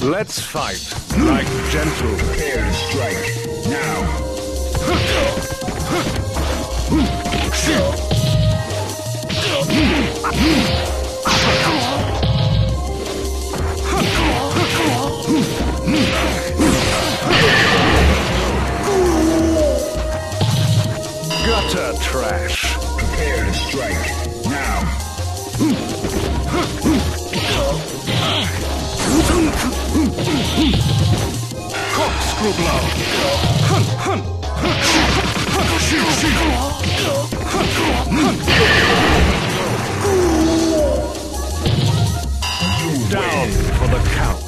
Let's fight like gentle. Prepare to strike. Now. Gutter trash. Prepare to strike. Corkscrew blow. Hunt, hunt, hunt, hunt, shoot, shoot. Hunt, hunt. You down for the count.